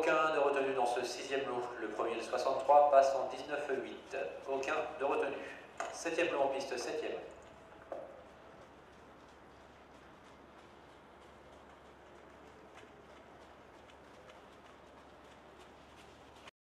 Aucun de retenu dans ce sixième lot. Le premier de 63 passe en 19,8. Aucun de retenu. Septième lot en piste, septième.